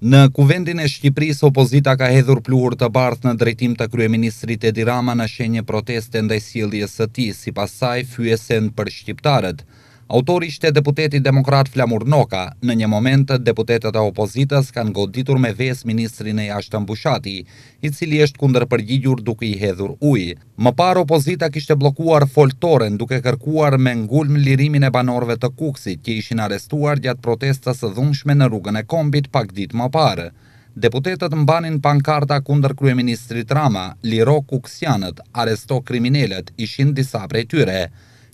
Në Kuvendin e Shqipërisë, opozita ka hedhur pluhur të bardhë në drejtim të kryeministrit Edi Rama në shenjë proteste ndaj sjelljes së tij, sipas saj, fyese për shqiptarët. Autor ishte deputeti demokrat Flamur Noka. Në një moment, deputetët e opozitës kanë goditur me vezë ministrin e Jashtëm Bushati, i cili është kundërpërgjigjur duke i hedhur ujë. Më parë opozita kishte bllokuar Foltoren duke kërkuar me ngulm lirimin e banorëve të Kukësit që ishin arrestuar gjatë protestës së dhunshme në Rrugën e Kombit pak ditë më parë. Deputetët mbanin pankarta kundër kryeministrit Rama, Liro kukësianët, arresto kriminelët, ishin disa prej tyre.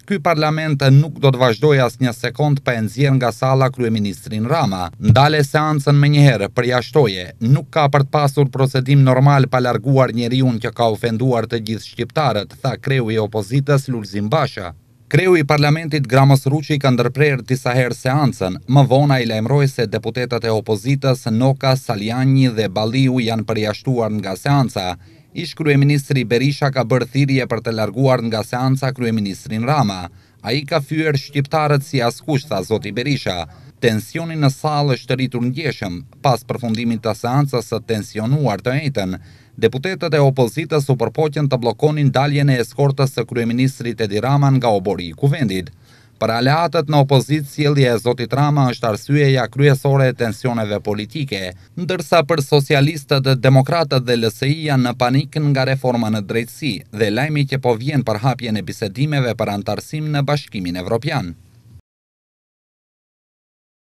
Ky parlament nuk do të vazhdojë asnjë sekondë pa e nxjerrë nga salla kryeministrin Rama. Ndale seancën menjëherë, përjashtoje. Nuk ka për të pasur procedim normal pa larguar njeriun që ka ofenduar të gjithë shqiptarët, tha kreu i opozitës, Lulzim Basha. Kreu i parlamentit Gramoz Ruçi ka ndërprerë disa herë seancën. Më vonë ai lajmëroi se deputetët e opozitës, Noka, Salianji dhe Balliu janë përjashtuar nga seanca. Ish-kryeministri Berisha ka bërë thirrje për të larguar nga seanca kryeministrin Rama. Ai ka fyer shqiptarët si askush, tha zoti Berisha. Tensioni në sallë është rritur ndjeshëm. Pas përfundimit të seancës së tensionuar të enjten, deputetët e opozitës u përpoqën të bllokonin daljen e eskortës së kryeministrit Edi Rama nga oborri i Kuvendit. Për aleatët në opozitë sjellja e zotit Rama është arsyeja kryesore e tensioneve politike, ndërsa për socialistët, demokratët dhe LSI janë në panik nga reforma në drejtësi dhe lajmi që po vjen për hapjen e bisedimeve për anëtarësim në Bashkimin Evropian.